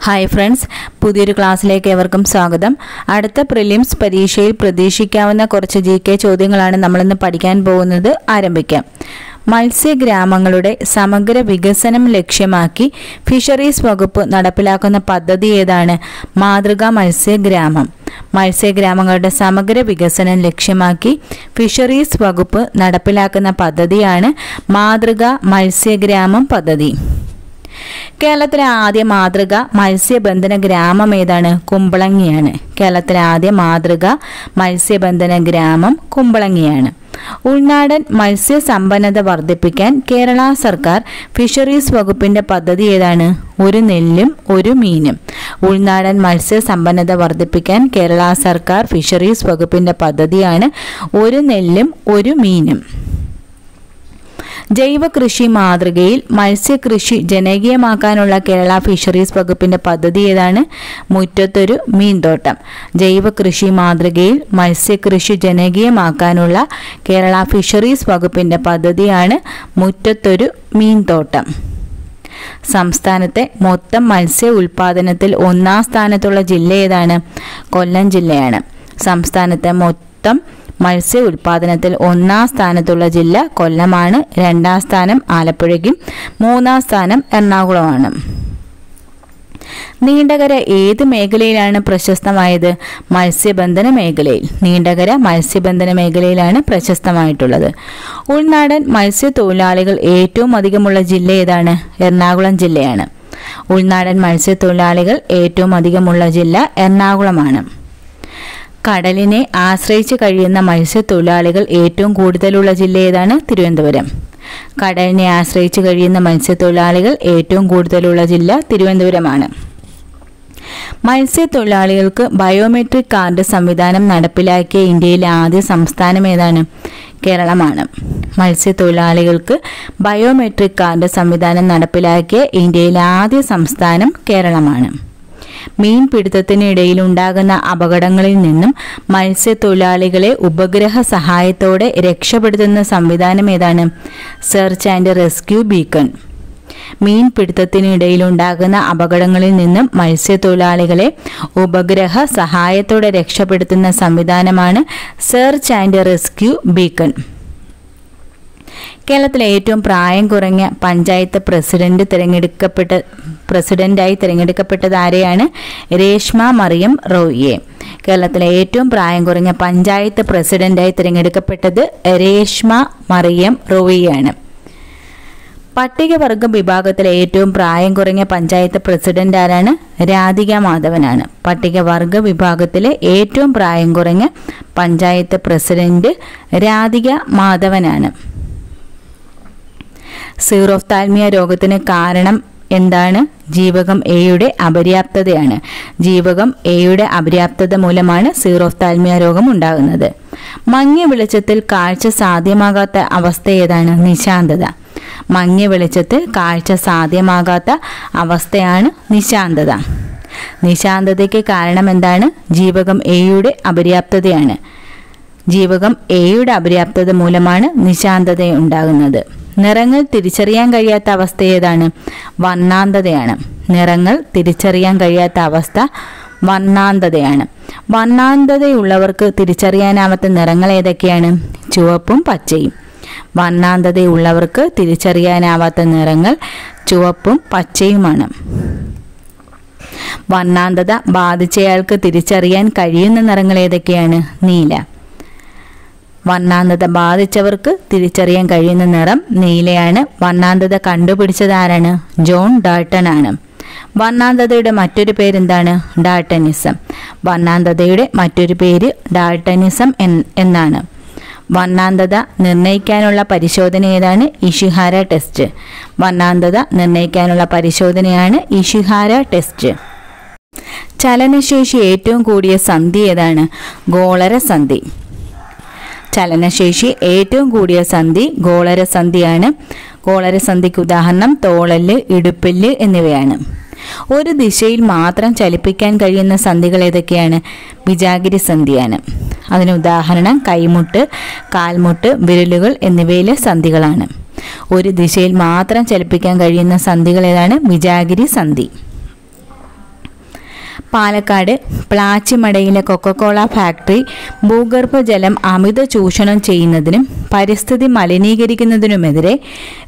Hi friends പുതിയൊരു ക്ലാസ്സിലേക്ക് ഏവർക്കും സ്വാഗതം. അടുത്ത പ്രിലിംസ് പരീക്ഷയിൽ പ്രതീക്ഷിക്കാവുന്ന കുറച്ച് ജി കെ ചോദ്യങ്ങളാണ് നമ്മളിന്ന് പഠിക്കാൻ പോകുന്നത്. ആരംഭിക്കാം. മത്സ്യഗ്രാമങ്ങളുടെ സമഗ്ര വികസനം ലക്ഷ്യമാക്കി ഫിഷറീസ് വകുപ്പ് നടപ്പിലാക്കുന്ന പദ്ധതി ഏതാണ്? മാതൃകാ മത്സ്യഗ്രാമം. മത്സ്യഗ്രാമങ്ങളുടെ സമഗ്ര വികസനം ലക്ഷ്യമാക്കി ഫിഷറീസ് വകുപ്പ് നടപ്പിലാക്കുന്ന പദ്ധതിയാണ് മാതൃകാ മത്സ്യഗ്രാമം പദ്ധതി. കേരളത്തിലെ ആദ്യ മാതൃക മത്സ്യബന്ധന ഗ്രാമം ഏതാണ്? കുമ്പളങ്ങിയാണ്. കേരളത്തിലെ ആദ്യ മാതൃക മത്സ്യബന്ധന ഗ്രാമം കുമ്പളങ്ങിയാണ്. ഉൾനാടൻ മത്സ്യ സമ്പന്നത വർദ്ധിപ്പിക്കാൻ കേരള സർക്കാർ ഫിഷറീസ് വകുപ്പിന്റെ പദ്ധതി ഏതാണ്? ഒരു നെല്ലും ഒരു മീനും. ഉൾനാടൻ മത്സ്യ സമ്പന്നത വർദ്ധിപ്പിക്കാൻ കേരള സർക്കാർ ഫിഷറീസ് വകുപ്പിന്റെ പദ്ധതിയാണ് ഒരു നെല്ലും ഒരു മീനും. ജൈവ കൃഷി മാതൃകയിൽ മത്സ്യകൃഷി ജനകീയമാക്കാനുള്ള കേരള ഫിഷറീസ് വകുപ്പിന്റെ പദ്ധതി ഏതാണ്? മുറ്റത്തൊരു മീൻതോട്ടം. ജൈവ കൃഷി മാതൃകയിൽ മത്സ്യകൃഷി ജനകീയമാക്കാനുള്ള കേരള ഫിഷറീസ് വകുപ്പിന്റെ പദ്ധതിയാണ് മുറ്റത്തൊരു മീൻതോട്ടം. സംസ്ഥാനത്തെ മൊത്തം മത്സ്യ ഉൽപാദനത്തിൽ ഒന്നാം സ്ഥാനത്തുള്ള ജില്ല ഏതാണ്? കൊല്ലം ജില്ലയാണ്. സംസ്ഥാനത്തെ മൊത്തം മത്സ്യ ഉൽപാദനത്തിൽ ഒന്നാം സ്ഥാനത്തുള്ള ജില്ല കൊല്ലമാണ്. രണ്ടാം സ്ഥാനം ആലപ്പുഴയ്ക്കും മൂന്നാം സ്ഥാനം എറണാകുളമാണ് നീണ്ടകര ഏത് മേഖലയിലാണ് പ്രശസ്തമായത്? മത്സ്യബന്ധന മേഖലയിൽ. നീണ്ടകര മത്സ്യബന്ധന മേഖലയിലാണ് പ്രശസ്തമായിട്ടുള്ളത്. ഉൾനാടൻ മത്സ്യത്തൊഴിലാളികൾ ഏറ്റവും അധികമുള്ള ജില്ല ഏതാണ്? എറണാകുളം ജില്ലയാണ്. ഉൾനാടൻ മത്സ്യത്തൊഴിലാളികൾ ഏറ്റവും അധികമുള്ള ജില്ല എറണാകുളമാണ്. കടലിനെ ആശ്രയിച്ച് കഴിയുന്ന മത്സ്യത്തൊഴിലാളികൾ ഏറ്റവും കൂടുതലുള്ള ജില്ല ഏതാണ്? തിരുവനന്തപുരം. കടലിനെ ആശ്രയിച്ച് കഴിയുന്ന മത്സ്യത്തൊഴിലാളികൾ ഏറ്റവും കൂടുതലുള്ള ജില്ല തിരുവനന്തപുരമാണ്. മത്സ്യത്തൊഴിലാളികൾക്ക് ബയോമെട്രിക് കാർഡ് സംവിധാനം നടപ്പിലാക്കിയ ഇന്ത്യയിലെ ആദ്യ സംസ്ഥാനം ഏതാണ്? കേരളമാണ്. മത്സ്യത്തൊഴിലാളികൾക്ക് ബയോമെട്രിക് കാർഡ് സംവിധാനം നടപ്പിലാക്കിയ ഇന്ത്യയിലെ ആദ്യ സംസ്ഥാനം കേരളമാണ്. മീൻപിടുത്തത്തിനിടയിൽ ഉണ്ടാകുന്ന അപകടങ്ങളിൽ നിന്നും മത്സ്യത്തൊഴിലാളികളെ ഉപഗ്രഹ സഹായത്തോടെ രക്ഷപ്പെടുത്തുന്ന സംവിധാനം ഏതാണ്? സെർച്ച് ആൻഡ് റെസ്ക്യൂ ബീക്കൺ മീൻപിടുത്തത്തിനിടയിൽ ഉണ്ടാകുന്ന അപകടങ്ങളിൽ നിന്നും മത്സ്യത്തൊഴിലാളികളെ ഉപഗ്രഹ സഹായത്തോടെ രക്ഷപ്പെടുത്തുന്ന സംവിധാനമാണ് സെർച്ച് ആൻഡ് റെസ്ക്യൂ ബീക്കൺ കേരളത്തിലെ ഏറ്റവും പ്രായം കുറഞ്ഞ പഞ്ചായത്ത് പ്രസിഡന്റ് തിരഞ്ഞെടുക്കപ്പെട്ട പ്രസിഡന്റായി തിരഞ്ഞെടുക്കപ്പെട്ടത് ആരെയാണ്? രേഷ്മ മറിയം റോയിയെ. കേരളത്തിലെ ഏറ്റവും പ്രായം കുറഞ്ഞ പഞ്ചായത്ത് പ്രസിഡന്റായി തിരഞ്ഞെടുക്കപ്പെട്ടത് രേഷ്മ മറിയം റോയിയാണ്. പട്ടികവർഗ വിഭാഗത്തിലെ ഏറ്റവും പ്രായം കുറഞ്ഞ പഞ്ചായത്ത് പ്രസിഡന്റ് ആരാണ്? രാധിക മാധവനാണ്. പട്ടികവർഗ വിഭാഗത്തിലെ ഏറ്റവും പ്രായം കുറഞ്ഞ പഞ്ചായത്ത് പ്രസിഡന്റ് രാധിക മാധവനാണ്. സീറോഫ്താൽമിയ രോഗത്തിന് കാരണം എന്താണ്? ജീവകം എയുടെ അപര്യാപ്തതയാണ്. ജീവകം എയുടെ അപര്യാപ്തത മൂലമാണ് സീറോഫ്താൽമിയ രോഗം ഉണ്ടാകുന്നത്. മങ്ങിയ വെളിച്ചത്തിൽ കാഴ്ച സാധ്യമാകാത്ത അവസ്ഥ ഏതാണ്? നിശാന്തത. മങ്ങിയ വെളിച്ചത്തിൽ കാഴ്ച സാധ്യമാകാത്ത അവസ്ഥയാണ് നിശാന്തത. നിശാന്തതയ്ക്ക് കാരണം എന്താണ്? ജീവകം എയുടെ അപര്യാപ്തതയാണ്. ജീവകം എയുടെ അപര്യാപ്തത മൂലമാണ് നിശാന്തത ഉണ്ടാകുന്നത്. നിറങ്ങൾ തിരിച്ചറിയാൻ കഴിയാത്ത അവസ്ഥ ഏതാണ്? വർണാന്തതയാണ് നിറങ്ങൾ തിരിച്ചറിയാൻ കഴിയാത്ത അവസ്ഥ വർണാന്തതയാണ് വർണാന്തതയുള്ളവർക്ക് തിരിച്ചറിയാനാവാത്ത നിറങ്ങൾ ഏതൊക്കെയാണ്? ചുവപ്പും പച്ചയും. വർണാന്തതയുള്ളവർക്ക് തിരിച്ചറിയാനാവാത്ത നിറങ്ങൾ ചുവപ്പും പച്ചയുമാണ്. വർണാന്തത ബാധിച്ചയാൾക്ക് തിരിച്ചറിയാൻ കഴിയുന്ന നിറങ്ങൾ ഏതൊക്കെയാണ്? നീല. വർണാന്തത ബാധിച്ചവർക്ക് തിരിച്ചറിയാൻ കഴിയുന്ന നിറം നീലയാണ്. വർണാന്തത കണ്ടുപിടിച്ചത് ആരാണ് ജോൺ ഡാൾട്ടൺ ആണ് വർണാന്തതയുടെ മറ്റൊരു പേരെന്താണ്? ഡാൾട്ടനിസം. വർണാന്തതയുടെ മറ്റൊരു പേര് ഡാൾട്ടനിസം എന്നാണ്. വർണാന്തത നിർണയിക്കാനുള്ള പരിശോധന ഏതാണ്? Ishihara test. വർണാന്തത നിർണയിക്കാനുള്ള പരിശോധനയാണ് ഇഷിഹാര ടെസ്റ്റ്. ചലനശേഷി ഏറ്റവും കൂടിയ സന്ധി ഏതാണ്? ഗോളര സന്ധി. ചലനശേഷി ഏറ്റവും കൂടിയ സന്ധി ഗോളരസന്ധിയാണ് ഗോളരസന്ധിക്ക് ഉദാഹരണം തോളൽ ഇടുപ്പൽ എന്നിവയാണ്. ഒരു ദിശയിൽ മാത്രം ചലിപ്പിക്കാൻ കഴിയുന്ന സന്ധികൾ ഏതൊക്കെയാണ്? വിജാഗിരി സന്ധിയാണ്. അതിന് ഉദാഹരണം കൈമുട്ട് കാൽമുട്ട് വിരലുകൾ എന്നിവയിലെ സന്ധികളാണ്. ഒരു ദിശയിൽ മാത്രം ചലിപ്പിക്കാൻ കഴിയുന്ന സന്ധികൾ ഏതാണ്? വിജാഗിരി സന്ധി. പാലക്കാട് പ്ലാച്ചിമടയിലെ കൊക്കക്കോള ഫാക്ടറി ഭൂഗർഭജലം അമിത ചൂഷണം ചെയ്യുന്നതിനും പരിസ്ഥിതി മലിനീകരിക്കുന്നതിനുമെതിരെ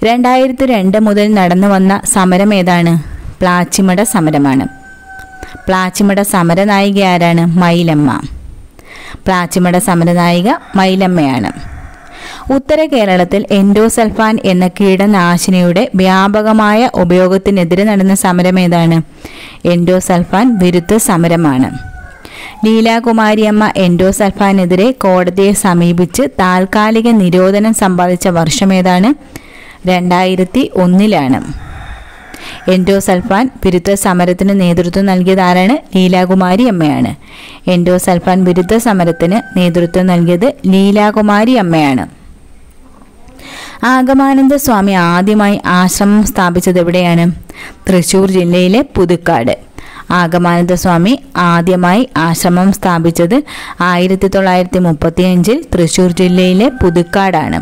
രണ്ടായിരത്തി രണ്ട് മുതൽ നടന്നു വന്ന സമരം ഏതാണ്? പ്ലാച്ചിമട സമരമാണ്. പ്ലാച്ചിമട സമരനായിക ആരാണ്? മയിലമ്മ. പ്ലാച്ചിമട സമരനായിക മൈലമ്മയാണ് ഉത്തര കേരളത്തിൽ എൻഡോസൾഫാൻ എന്ന കീടനാശിനിയുടെ വ്യാപകമായ ഉപയോഗത്തിനെതിരെ നടന്ന സമരം ഏതാണ്? എൻഡോസൾഫാൻ വിരുദ്ധ സമരമാണ്. ലീലാകുമാരിയമ്മ എൻഡോസൾഫാനെതിരെ കോടതിയെ സമീപിച്ച് താൽക്കാലിക നിരോധനം സമ്പാദിച്ച വർഷം ഏതാണ്? രണ്ടായിരത്തി ഒന്നിലാണ് എൻഡോസൾഫാൻ വിരുദ്ധ സമരത്തിന് നേതൃത്വം നൽകിയത് ആരാണ്? ലീലാകുമാരി അമ്മയാണ് എൻഡോസൾഫാൻ വിരുദ്ധ സമരത്തിന് നേതൃത്വം നൽകിയത് ലീലാകുമാരി അമ്മയാണ് ആഗമാനന്ദ സ്വാമി ആദ്യമായി ആശ്രമം സ്ഥാപിച്ചത് എവിടെയാണ്? തൃശൂർ ജില്ലയിലെ പുതുക്കാട്. ആഗമാനന്ദ സ്വാമി ആദ്യമായി ആശ്രമം സ്ഥാപിച്ചത് ആയിരത്തി തൊള്ളായിരത്തി മുപ്പത്തിയഞ്ചിൽ തൃശൂർ ജില്ലയിലെ പുതുക്കാടാണ്.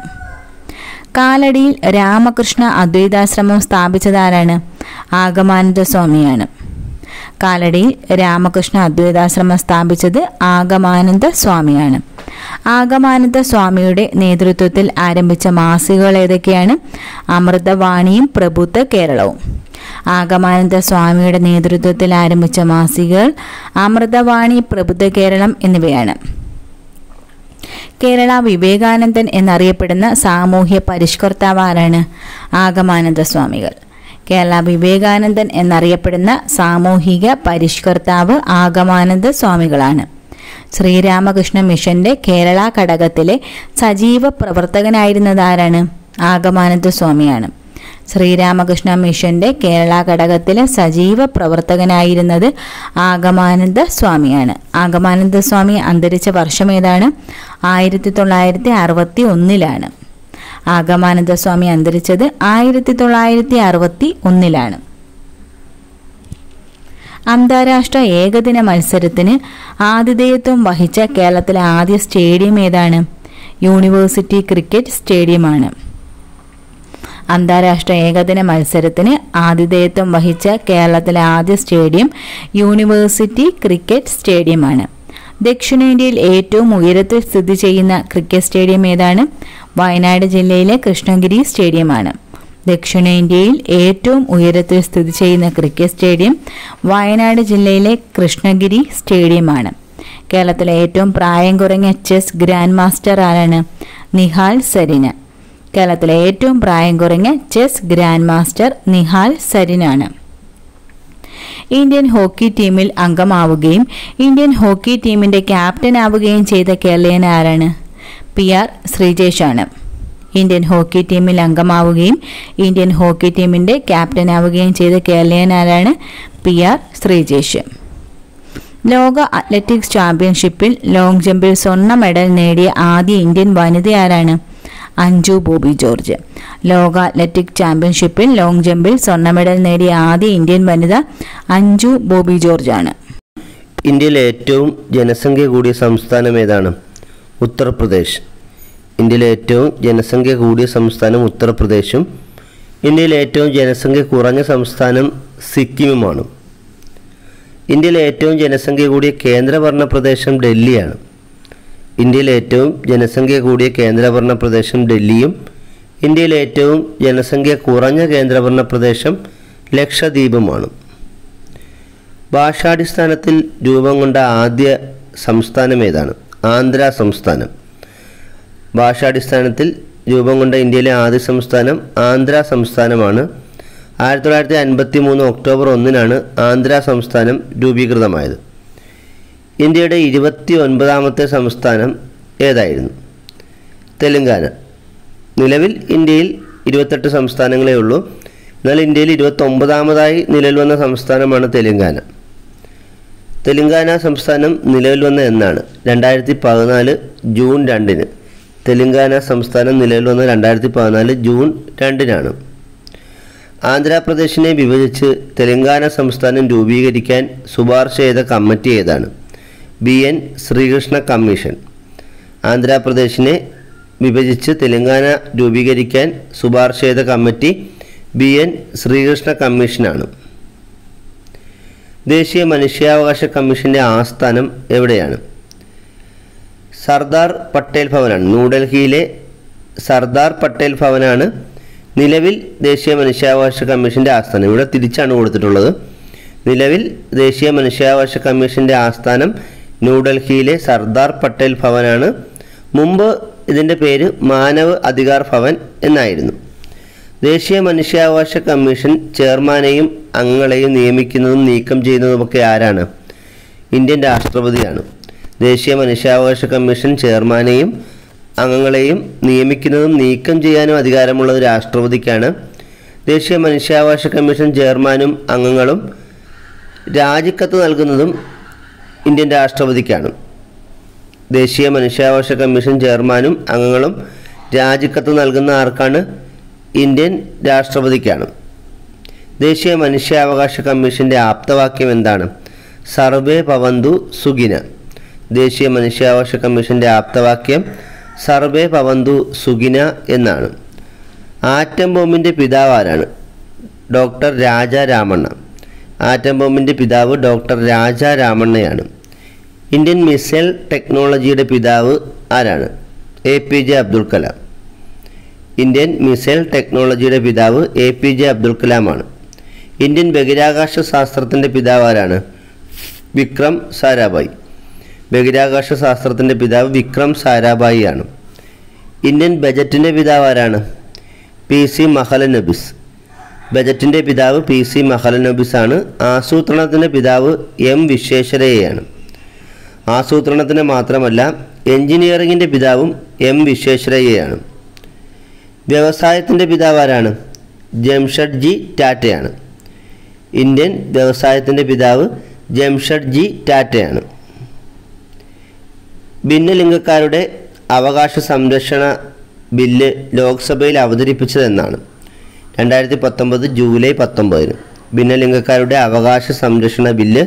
കാലടിയിൽ രാമകൃഷ്ണ അദ്വൈതാശ്രമം സ്ഥാപിച്ചതാരാണ് ആഗമാനന്ദ സ്വാമിയാണ് കാലടിയിൽ രാമകൃഷ്ണ അദ്വൈതാശ്രമം സ്ഥാപിച്ചത് ആഗമാനന്ദ സ്വാമിയാണ്. ആഗമാനന്ദ സ്വാമിയുടെ നേതൃത്വത്തിൽ ആരംഭിച്ച മാസികകൾ ഏതൊക്കെയാണ്? അമൃതവാണിയും പ്രബുദ്ധ കേരളവും. ആഗമാനന്ദ സ്വാമിയുടെ നേതൃത്വത്തിൽ ആരംഭിച്ച മാസികകൾ അമൃതവാണി പ്രബുദ്ധ കേരളം എന്നിവയാണ്. കേരള വിവേകാനന്ദൻ എന്നറിയപ്പെടുന്ന സാമൂഹ്യ പരിഷ്കർത്താവ് ആരാണ്? ആഗമാനന്ദ സ്വാമികൾ. കേരള വിവേകാനന്ദൻ എന്നറിയപ്പെടുന്ന സാമൂഹിക പരിഷ്കർത്താവ് ആഗമാനന്ദ സ്വാമികളാണ്. ശ്രീരാമകൃഷ്ണ മിഷന്റെ കേരള ഘടകത്തിലെ സജീവ പ്രവർത്തകനായിരുന്നതാരാണ് ആഗമാനന്ദ സ്വാമിയാണ്. ശ്രീരാമകൃഷ്ണ മിഷന്റെ കേരള ഘടകത്തിലെ സജീവ പ്രവർത്തകനായിരുന്നത് ആഗമാനന്ദ സ്വാമിയാണ്. ആഗമാനന്ദ സ്വാമി അന്തരിച്ച വർഷം ഏതാണ്? ആയിരത്തി തൊള്ളായിരത്തി അറുപത്തി ഒന്നിലാണ്. ആഗമാനന്ദ സ്വാമി അന്തരിച്ചത് ആയിരത്തി തൊള്ളായിരത്തി അറുപത്തി ഒന്നിലാണ് അന്താരാഷ്ട്ര ഏകദിന മത്സരത്തിന് ആതിഥേയത്വം വഹിച്ച കേരളത്തിലെ ആദ്യ സ്റ്റേഡിയം ഏതാണ്? യൂണിവേഴ്സിറ്റി ക്രിക്കറ്റ് സ്റ്റേഡിയമാണ്. അന്താരാഷ്ട്ര ഏകദിന മത്സരത്തിന് ആതിഥേയത്വം വഹിച്ച കേരളത്തിലെ ആദ്യ സ്റ്റേഡിയം യൂണിവേഴ്സിറ്റി ക്രിക്കറ്റ് സ്റ്റേഡിയമാണ്. ദക്ഷിണേന്ത്യയിൽ ഏറ്റവും ഉയരത്തിൽ സ്ഥിതി ചെയ്യുന്ന ക്രിക്കറ്റ് സ്റ്റേഡിയം ഏതാണ്? വയനാട് ജില്ലയിലെ കൃഷ്ണഗിരി സ്റ്റേഡിയമാണ്. ദക്ഷിണേന്ത്യയിൽ ഏറ്റവും ഉയരത്തിൽ സ്ഥിതി ചെയ്യുന്ന ക്രിക്കറ്റ് സ്റ്റേഡിയം വയനാട് ജില്ലയിലെ കൃഷ്ണഗിരി സ്റ്റേഡിയമാണ്. കേരളത്തിലെ ഏറ്റവും പ്രായം കുറഞ്ഞ ചെസ് ഗ്രാൻഡ് മാസ്റ്റർ ആരാണ്? നിഹാൽ സരിന്. കേരളത്തിലെ ഏറ്റവും പ്രായം കുറഞ്ഞ ചെസ് ഗ്രാൻഡ് മാസ്റ്റർ നിഹാൽ സരിനാണ്. ഇന്ത്യൻ ഹോക്കി ടീമിൽ അംഗമാവുകയും ഇന്ത്യൻ ഹോക്കി ടീമിന്റെ ക്യാപ്റ്റൻ ആവുകയും ചെയ്ത കേരളീയൻ ആരാണ്? പി ആർ ശ്രീജേഷാണ്. ഇന്ത്യൻ ഹോക്കി ടീമിൽ അംഗമാവുകയും ഇന്ത്യൻ ഹോക്കി ടീമിന്റെ ക്യാപ്റ്റനാവുകയും ചെയ്ത കേരളീയനാരാണ് പി ആർ ശ്രീജേഷ്. ലോക അത്ലറ്റിക്സ് ചാമ്പ്യൻഷിപ്പിൽ ലോങ് ജമ്പിൽ സ്വർണ മെഡൽ നേടിയ ആദ്യ ഇന്ത്യൻ വനിത ആരാണ്? അഞ്ജു ബോബി ജോർജ്. ലോക അത്ലറ്റിക് ചാമ്പ്യൻഷിപ്പിൽ ലോങ് ജമ്പിൽ സ്വർണ മെഡൽ നേടിയ ആദ്യ ഇന്ത്യൻ വനിത അഞ്ജു ബോബി ജോർജ് ആണ് ഇന്ത്യയിലെ ഏറ്റവും ജനസംഖ്യ കൂടിയ സംസ്ഥാനം ഏതാണ്? ഉത്തർപ്രദേശ്. ഇന്ത്യയിലെ ഏറ്റവും ജനസംഖ്യ കൂടിയ സംസ്ഥാനം ഉത്തർപ്രദേശും ഇന്ത്യയിലെ ഏറ്റവും ജനസംഖ്യ കുറഞ്ഞ സംസ്ഥാനം സിക്കിമുമാണ്. ഇന്ത്യയിലെ ഏറ്റവും ജനസംഖ്യ കൂടിയ കേന്ദ്രഭരണ പ്രദേശം ഡൽഹിയാണ്. ഇന്ത്യയിലെ ഏറ്റവും ജനസംഖ്യ കൂടിയ കേന്ദ്രഭരണ പ്രദേശം ഡൽഹിയും ഇന്ത്യയിലെ ഏറ്റവും ജനസംഖ്യ കുറഞ്ഞ കേന്ദ്രഭരണ പ്രദേശം ലക്ഷദ്വീപുമാണ്. ഭാഷാടിസ്ഥാനത്തിൽ രൂപം കൊണ്ട ആദ്യ സംസ്ഥാനം ഏതാണ്? ആന്ധ്ര സംസ്ഥാനം. ഭാഷാടിസ്ഥാനത്തിൽ രൂപം കൊണ്ട ഇന്ത്യയിലെ ആദ്യ സംസ്ഥാനം ആന്ധ്ര സംസ്ഥാനമാണ്. ആയിരത്തി തൊള്ളായിരത്തി അൻപത്തി മൂന്ന് ഒക്ടോബർ ഒന്നിനാണ് ആന്ധ്ര സംസ്ഥാനം രൂപീകൃതമായത്. ഇന്ത്യയുടെ ഇരുപത്തി ഒൻപതാമത്തെ സംസ്ഥാനം ഏതായിരുന്നു? തെലങ്കാന. നിലവിൽ ഇന്ത്യയിൽ ഇരുപത്തെട്ട് സംസ്ഥാനങ്ങളേ ഉള്ളൂ. എന്നാൽ ഇന്ത്യയിൽ ഇരുപത്തൊമ്പതാമതായി നിലവിൽ വന്ന സംസ്ഥാനമാണ് തെലുങ്കാന. തെലുങ്കാന സംസ്ഥാനം നിലവിൽ വന്ന എന്നാണ്. രണ്ടായിരത്തി പതിനാല് ജൂൺ രണ്ടിന്. തെലുങ്കാന സംസ്ഥാനം നിലവിൽ വന്ന രണ്ടായിരത്തി പതിനാല് ജൂൺ രണ്ടിനാണ്. ആന്ധ്രാപ്രദേശിനെ വിഭജിച്ച് തെലുങ്കാന സംസ്ഥാനം രൂപീകരിക്കാൻ ശുപാർശ ചെയ്ത കമ്മിറ്റി ഏതാണ്? B N Srikrishna commission. ആന്ധ്രാപ്രദേശിനെ വിഭജിച്ച് തെലുങ്കാന രൂപീകരിക്കാൻ ശുപാർശ ചെയ്ത കമ്മിറ്റി ബി എൻ ശ്രീകൃഷ്ണ കമ്മീഷനാണ്. ദേശീയ മനുഷ്യാവകാശ കമ്മീഷന്റെ ആസ്ഥാനം എവിടെയാണ്? സർദാർ പട്ടേൽ ഭവനാണ്. ന്യൂഡൽഹിയിലെ സർദാർ പട്ടേൽ ഭവനാണ് നിലവിൽ ദേശീയ മനുഷ്യാവകാശ കമ്മീഷന്റെ ആസ്ഥാനം. ഇവിടെ തിരിച്ചാണ് കൊടുത്തിട്ടുള്ളത്. നിലവിൽ ദേശീയ മനുഷ്യാവകാശ കമ്മീഷന്റെ ആസ്ഥാനം ന്യൂഡൽഹിയിലെ സർദാർ പട്ടേൽ ഭവനാണ്. മുമ്പ് ഇതിന്റെ പേര് മാനവ് അധികാർ ഭവൻ എന്നായിരുന്നു. ദേശീയ മനുഷ്യാവകാശ കമ്മീഷൻ ചെയർമാനെയും അംഗങ്ങളെയും നിയമിക്കുന്നതും നീക്കം ചെയ്യുന്നതുമൊക്കെ ആരാണ്? ഇന്ത്യൻ രാഷ്ട്രപതിയാണ്. ദേശീയ മനുഷ്യാവകാശ കമ്മീഷൻ ചെയർമാനെയും അംഗങ്ങളെയും നിയമിക്കുന്നതും നീക്കം ചെയ്യാനും അധികാരമുള്ളത് രാഷ്ട്രപതിക്കാണ്. ദേശീയ മനുഷ്യാവകാശ കമ്മീഷൻ ചെയർമാനും അംഗങ്ങളും രാജിക്കത്ത് നൽകുന്നതും ഇന്ത്യൻ രാഷ്ട്രപതിക്കാണ്. ദേശീയ മനുഷ്യാവകാശ കമ്മീഷൻ ചെയർമാനും അംഗങ്ങളും രാജിക്കത്ത് നൽകുന്ന ആർക്കാണ്? ഇന്ത്യൻ രാഷ്ട്രപതിക്കാണ്. ദേശീയ മനുഷ്യാവകാശ കമ്മീഷന്റെ ആപ്തവാക്യം എന്താണ്? സർവേ പവന്തു സുഖിന. ദേശീയ മനുഷ്യാവകാശ കമ്മീഷന്റെ ആപ്തവാക്യം സർവേ പവന്തു സുഖിന എന്നാണ്. ആറ്റം ബോംബിന്റെ പിതാവ് ആരാണ്? ഡോക്ടർ രാജ രാമണ്ണ ആറ്റം ബോംബിന്റെ പിതാവ് ഡോക്ടർ രാജ രാമണ്ണയാണ് ഇന്ത്യൻ മിസൈൽ ടെക്നോളജിയുടെ പിതാവ് ആരാണ്? A P J Abdul Kalam. Indian missile ടെക്നോളജിയുടെ പിതാവ് എ പി ജെ അബ്ദുൽ കലാമാണ്. ഇന്ത്യൻ ബഹിരാകാശ ശാസ്ത്രത്തിന്റെ പിതാവ് ആരാണ്? വിക്രം സാരാഭായ്. ബഹിരാകാശ ശാസ്ത്രത്തിന്റെ പിതാവ് വിക്രം സാരാഭായി ആണ്. ഇന്ത്യൻ ബജറ്റിന്റെ പിതാവ് ആരാണ്? P C Mahalanobis. ബജറ്റിന്റെ പിതാവ് പി സി മഹലനബിസ് ആണ്. ആസൂത്രണത്തിന്റെ പിതാവ് എം വിശ്വേശ്വരയ്യയാണ്. ആസൂത്രണത്തിന് മാത്രമല്ല എഞ്ചിനീയറിംഗിന്റെ പിതാവും എം വിശ്വേശ്വരയ്യയാണ്. വ്യവസായത്തിന്റെ പിതാവാരാണ് ജംഷഡ്ജി ടാറ്റയാണ്. ഇന്ത്യൻ വ്യവസായത്തിന്റെ പിതാവ് ജംഷഡ്ജി ടാറ്റയാണ്. ഭിന്നലിംഗക്കാരുടെ അവകാശ സംരക്ഷണ ബില്ല് ലോക്സഭയിൽ അവതരിപ്പിച്ചതെന്നാണ്. രണ്ടായിരത്തി പത്തൊമ്പത് ജൂലൈ പത്തൊമ്പതിന് ഭിന്നലിംഗക്കാരുടെ അവകാശ സംരക്ഷണ ബില്ല്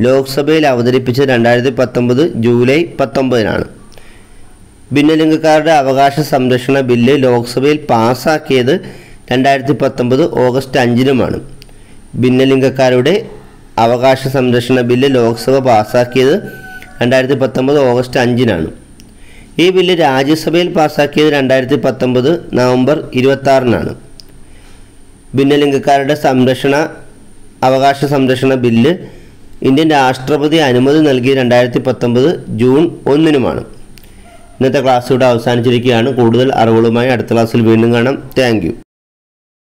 ലോക്സഭയിൽ അവതരിപ്പിച്ചത് രണ്ടായിരത്തി പത്തൊമ്പത് ജൂലൈ പത്തൊമ്പതിനാണ്. ഭിന്നലിംഗക്കാരുടെ അവകാശ സംരക്ഷണ ബില്ല് ലോക്സഭയിൽ പാസാക്കിയത് രണ്ടായിരത്തി പത്തൊമ്പത് ഓഗസ്റ്റ് അഞ്ചിനുമാണ്. ഭിന്നലിംഗക്കാരുടെ അവകാശ സംരക്ഷണ ബില്ല് ലോക്സഭ പാസാക്കിയത് രണ്ടായിരത്തി പത്തൊമ്പത് ഓഗസ്റ്റ് അഞ്ചിനാണ്. ഈ ബില്ല് രാജ്യസഭയിൽ പാസാക്കിയത് രണ്ടായിരത്തി പത്തൊമ്പത് നവംബർ ഇരുപത്തി ഭിന്നലിംഗക്കാരുടെ സംരക്ഷണ അവകാശ സംരക്ഷണ ബില്ല് ഇന്ത്യൻ രാഷ്ട്രപതി അനുമതി നൽകി രണ്ടായിരത്തി പത്തൊമ്പത് ജൂൺ ഒന്നിനുമാണ്. ഇന്നത്തെ ക്ലാസ് ഇവിടെ അവസാനിച്ചിരിക്കുകയാണ്. കൂടുതൽ അറിവുകളുമായി അടുത്ത ക്ലാസ്സിൽ വീണ്ടും കാണാം. താങ്ക്